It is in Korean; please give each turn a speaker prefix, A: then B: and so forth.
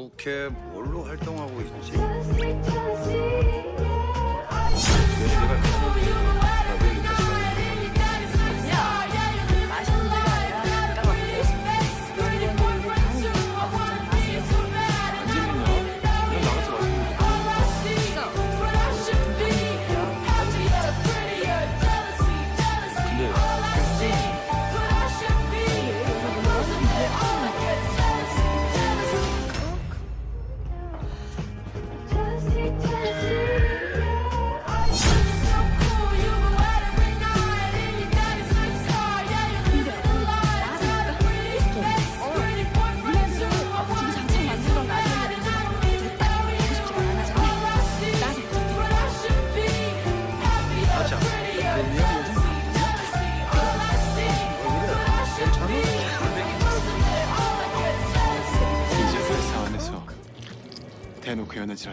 A: 이렇게 뭘로 활동하고 있지?
B: 대놓고 연애질 하시